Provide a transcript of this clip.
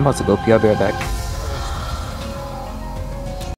I'm about to go pee. I'll be right back.